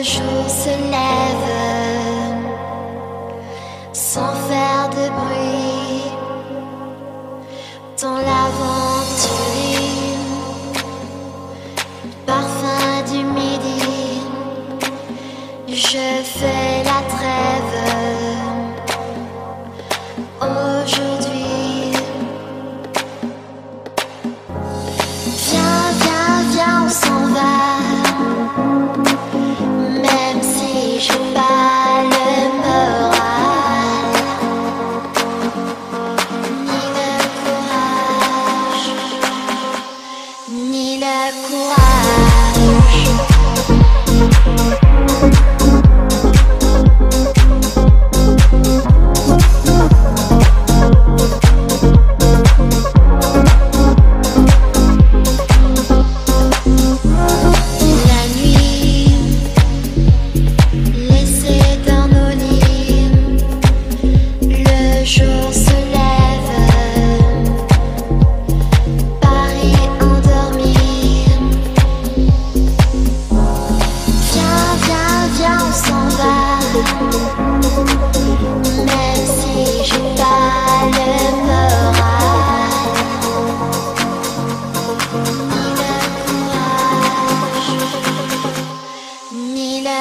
visuals are never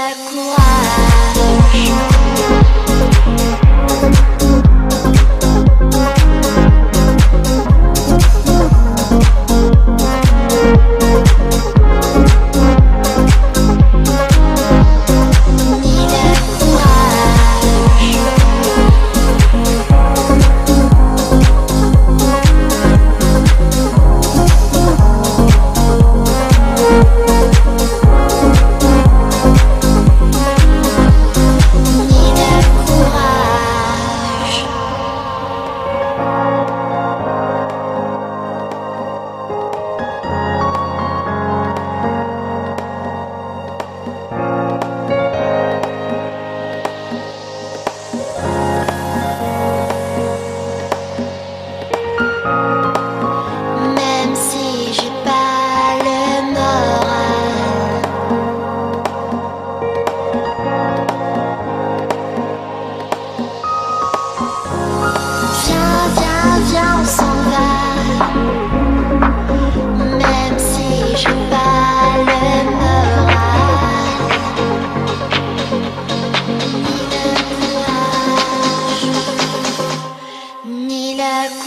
Ni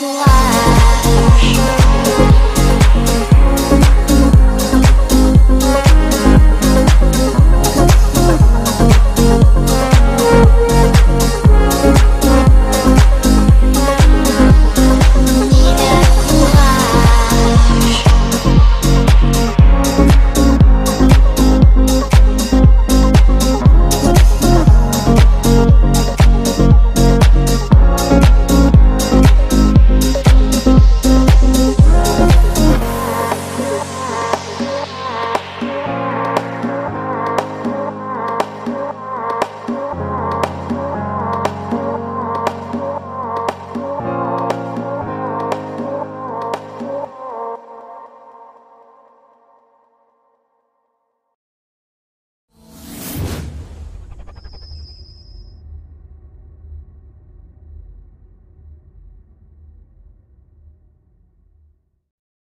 Why?